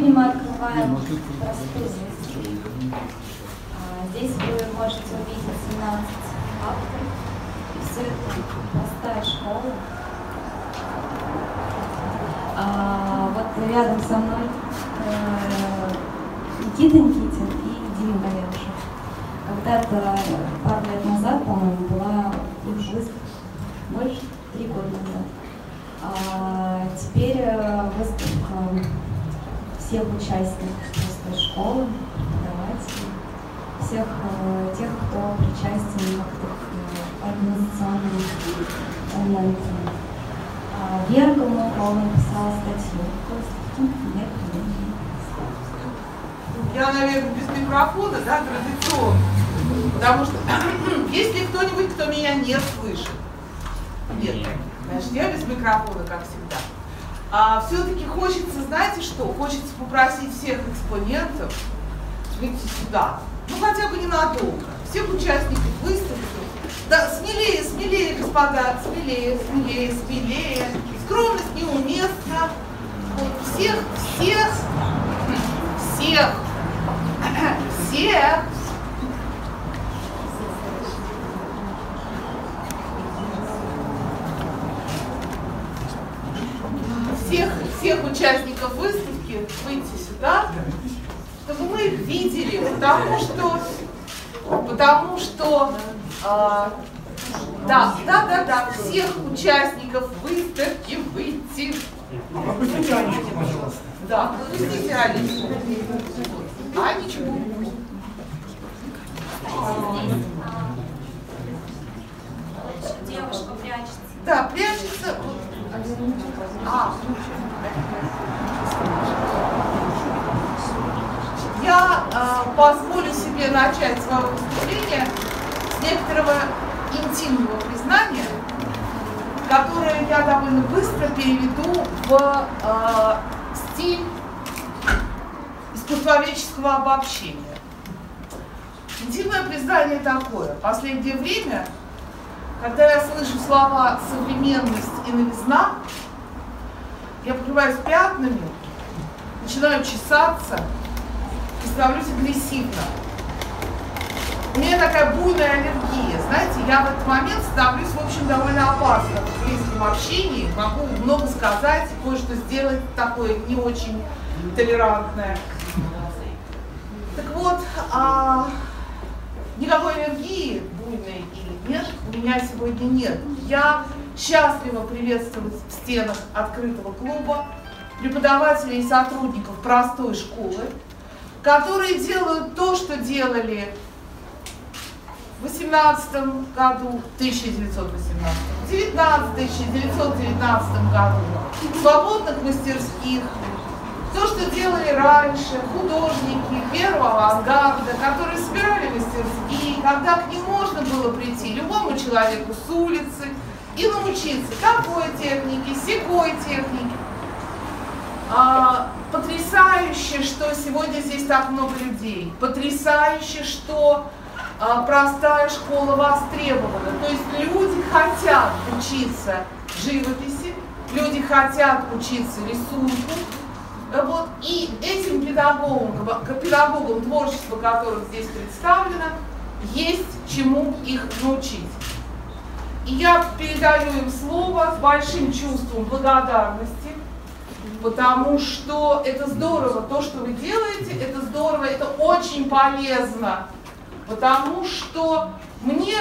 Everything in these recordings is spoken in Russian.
Сегодня мы открываем простую. А, Здесь вы можете увидеть 17 авторов. И все это простая школа. А, Вот рядом со мной э, Никита Никитин и Дима Галерушев. Когда-то пару лет назад, по-моему, была их выставка. Больше? Три года назад. А теперь э, выставка всех участников просто школы, преподавателей, всех э, тех, кто причастен как-то к э, организационным моментам. А Верка Мухова написала статью. Я, наверное, без микрофона, да, традиционно. Потому что есть ли кто-нибудь, кто меня не слышит? Нет. Значит, я без микрофона, как всегда. А все-таки хочется, знаете что? Хочется попросить всех экспонентов выйти сюда. Ну, хотя бы ненадолго. Всех участников выставки. Да, смелее, смелее, господа, смелее, смелее, смелее. Скромность неуместна. Вот всех, всех, всех, всех выйти сюда, чтобы мы их видели, потому что, потому что, а, да, да, да, да, всех участников выставки выйти. Пропустите Анечку, пожалуйста. Да, пропустите Алису. Анечку. Девушка прячется. Да, прячется. вот. Я э, позволю себе начать свое выступление с некоторого интимного признания, которое я довольно быстро переведу в э, стиль искусствоведческого обобщения. Интимное признание такое. Последнее время когда я слышу слова современность и новизна, я покрываюсь пятнами, начинаю чесаться и становлюсь агрессивно. У меня такая буйная аллергия. Знаете, я в этот момент становлюсь, в общем, довольно опасно в близком общении. Могу много сказать, кое-что сделать такое не очень толерантное. Так вот, а, никакой аллергии, буйной или нет, у меня сегодня нет. Я счастлива приветствовать в стенах открытого клуба преподавателей и сотрудников простой школы, которые делают то, что делали в 18 году, 1918, в 19 1919 году, в свободных мастерских, то, что делали раньше художники первого авангарда, которые собирали мастерские, когда к ним можно было прийти любому человеку с улицы и научиться такой технике, секой технике. А, потрясающе, что сегодня здесь так много людей. Потрясающе, что а, простая школа востребована. То есть люди хотят учиться живописи, люди хотят учиться рисунку, вот, и этим педагогам, педагогам творчества, которых здесь представлено, есть чему их научить. И я передаю им слово с большим чувством благодарности, потому что это здорово, то, что вы делаете, это здорово, это очень полезно, потому что мне,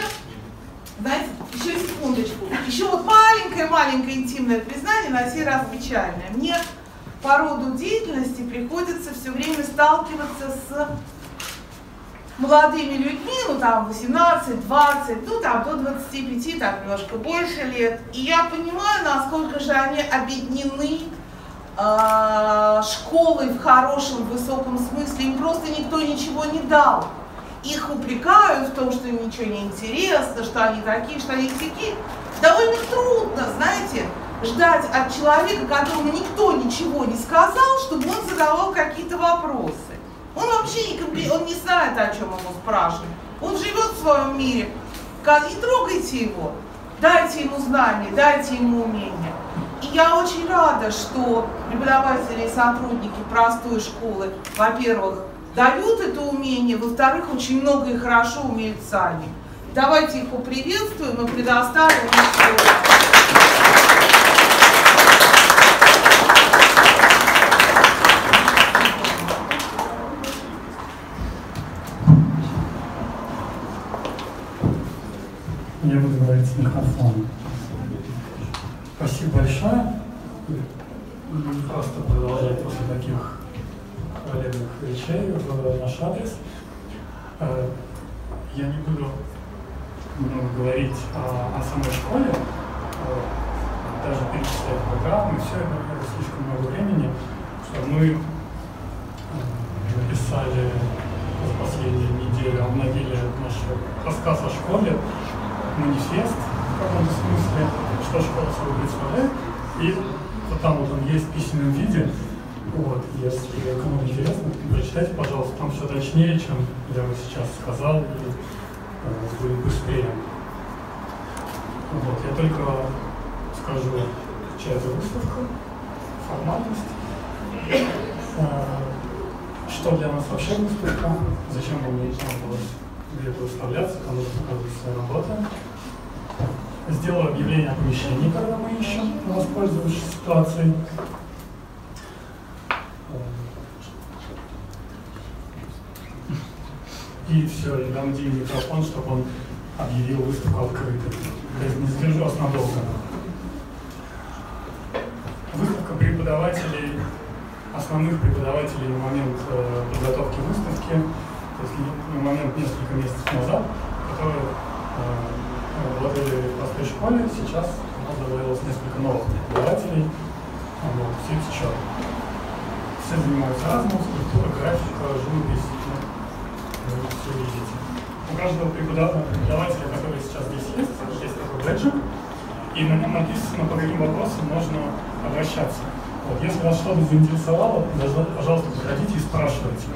знаете, еще секундочку, еще вот маленькое-маленькое интимное признание, на сей раз печальное. Мне по роду деятельности приходится все время сталкиваться с молодыми людьми, ну там 18, 20, ну там до 25, так немножко больше лет. И я понимаю, насколько же они объединены э, школой в хорошем, высоком смысле. Им просто никто ничего не дал. Их упрекают в том, что им ничего не интересно, что они такие, что они такие. Довольно трудно, знаете, ждать от человека, которому никто ничего не сказал, чтобы он задавал какие-то вопросы. Он вообще не, он не знает, о чем его спрашивать. Он живет в своем мире. Не трогайте его. Дайте ему знания, дайте ему умения. И И я очень рада, что преподаватели и сотрудники простой школы, во-первых, дают это умение, во-вторых, очень много и хорошо умеют сами. Давайте их поприветствуем и предоставим им слово. Я буду говорить с микрофоном. Спасибо большое. Не просто продолжать после таких хвалебных речей в наш адрес. Э, Я не буду много говорить о, о самой школе, э, даже перечислять программы, все это, это слишком много времени, что мы э, написали за последние недели, обновили наш рассказ о школе, манифест в каком-то смысле, что школа собой представляет, и вот там вот он есть в письменном виде, вот, если кому интересно, прочитайте, пожалуйста, там все точнее, чем я вам сейчас сказал, и э, будет быстрее. Вот, я только скажу, чья это выставка, формальность, э, что для нас вообще выставка, зачем вам нужно где-то выставляться, кому нужно показывать свои работы. Сделаю объявление о помещении, когда мы ищем, воспользовавшись ситуацией. И все, и дам Диме микрофон, чтобы он объявил выставку открытой. То есть не задержу вас надолго. Выставка преподавателей, основных преподавателей на момент э, подготовки выставки, момент несколько месяцев назад, которые э, работали в простой школе, сейчас у нас добавилось несколько новых преподавателей, а вот, все сейчас. Все занимаются разным, скульптура, графика, живопись, ну, все видите. У каждого преподава- преподавателя, который сейчас здесь есть, есть такой бэджик, и на нем написано, по каким вопросам можно обращаться. Вот, если вас что-то заинтересовало, пожалуйста, подходите и спрашивайте.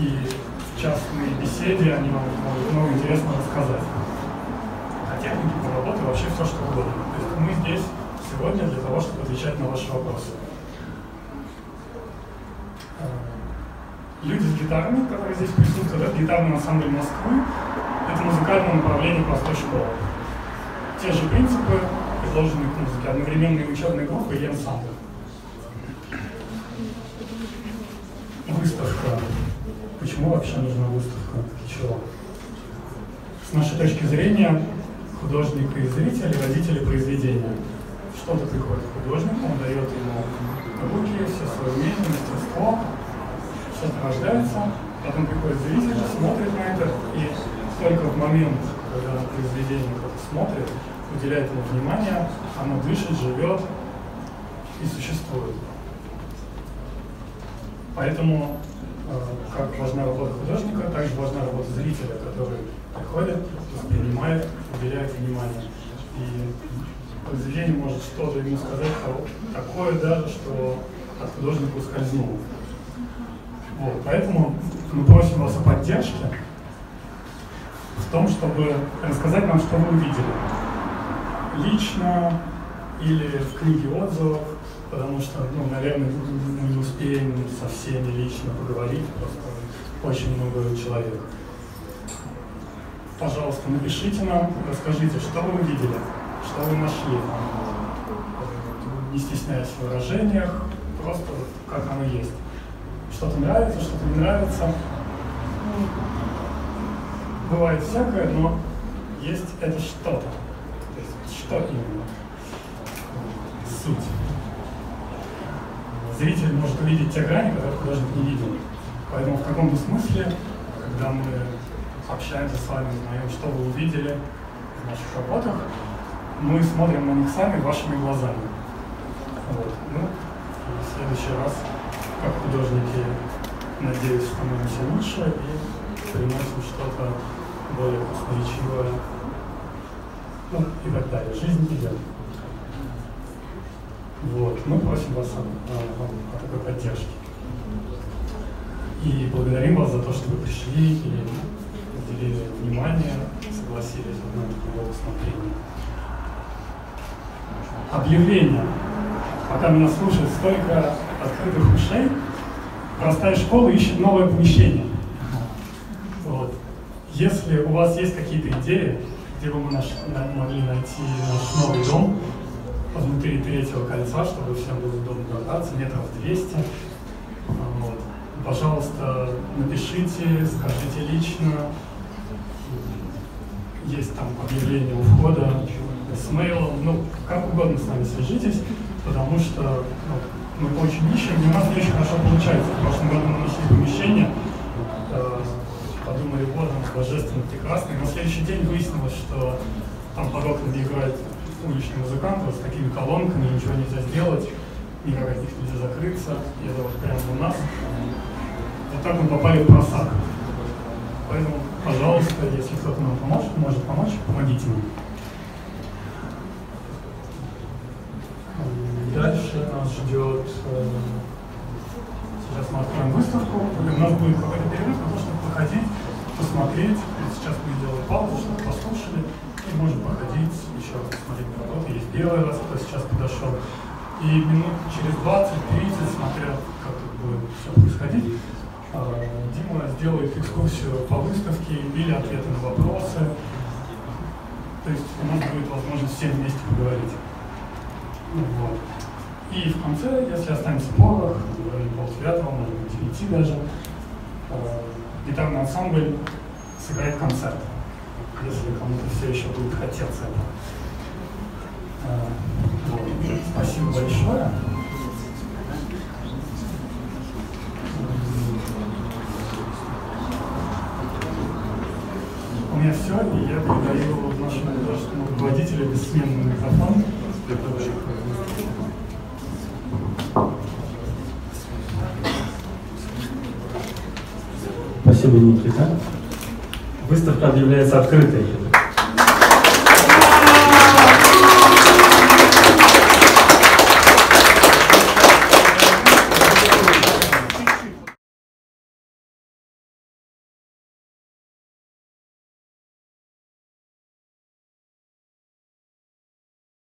И в частной беседе они вам могут много интересного рассказать. О технике, по работе, вообще все, что угодно. То есть мы здесь сегодня для того, чтобы отвечать на ваши вопросы. Э, Люди с гитарами, которые здесь присутствуют, это гитарный ансамбль Москвы, это музыкальное направление простой школы. Те же принципы, предложенные к музыке, одновременные учебные группы и ансамбль. Выставка. Почему вообще нужна выставка? Для чего? С нашей точки зрения, художник и зритель, родители произведения. Что-то приходит к художнику, он дает ему руки, все свои умения, мастерство, что-то рождается, потом приходит зритель, смотрит на это, и только в момент, когда произведение кто-то смотрит, уделяет ему внимание, оно дышит, живет и существует. Поэтому, как важна работа художника, так же важна работа зрителя, который приходит, воспринимает, уделяет внимание. И произведение может что-то ему сказать такое даже, что от художника ускользнуло. Вот, поэтому мы просим вас о поддержке в том, чтобы рассказать нам, что вы увидели. Лично или в книге отзывов, потому что, ну, наверное, мы не успеем со всеми лично поговорить, просто очень много человек. Пожалуйста, напишите нам, расскажите, что вы увидели, что вы нашли. Не стесняясь в выражениях, просто как оно есть. Что-то нравится, что-то не нравится. Бывает всякое, но есть это что-то. То есть что именно? Суть. Зритель может увидеть те грани, которые художник не видел. Поэтому в каком-то смысле, когда мы общаемся с вами, узнаем, что вы увидели в наших работах, мы смотрим на них сами вашими глазами. Вот. Ну, и в следующий раз, как художники, надеюсь, становимся лучше и приносим что-то более красноречивое. Ну, и так далее. Жизнь идет. Вот. Мы просим вас о, о- такой поддержке. И благодарим вас за то, что вы пришли и уделили внимание, согласились на его рассмотрение. объявление. Пока меня слушает столько открытых ушей, простая школа ищет новое помещение. Вот. Если у вас есть какие-то идеи, где бы мы наш, могли найти наш новый дом, внутри третьего кольца, чтобы всем было удобно добраться, метров 200, вот. пожалуйста, напишите, скажите лично, есть там объявление у входа с мейлом, ну, как угодно с нами свяжитесь, потому что ну, мы очень ищем, и у нас не очень хорошо получается. В прошлом году мы нашли помещение, э, подумали, вот он божественно прекрасный, но в следующий день выяснилось, что там под окнами играет уличный музыкант вот с такими колонками, ничего нельзя сделать, никак от них нельзя закрыться, это вот прямо у нас. Вот так мы попали в просак. Поэтому, пожалуйста, если кто-то нам поможет, может помочь, помогите нам. Дальше нас ждет... Э, сейчас мы откроем выставку. У нас будет какой-то перерыв на то, чтобы походить, посмотреть. Сейчас мы делаем паузу, чтобы послушали. Можем походить, еще посмотреть на работу. Есть белый раз, кто сейчас подошел. И минут через 20-30, смотря как это будет все происходить, а, Дима сделает экскурсию по выставке или ответы на вопросы. То есть у нас будет возможность всем вместе поговорить. Вот. И в конце, если останется порох, полдевятого, может быть, девяти даже, а, гитарный ансамбль сыграет концерт, если кому-то все еще будет хотеться вот. Спасибо большое. У меня все, и я передаю нашему государственному руководителю бессменный микрофон. Спасибо, Никита. Выставка объявляется открытой.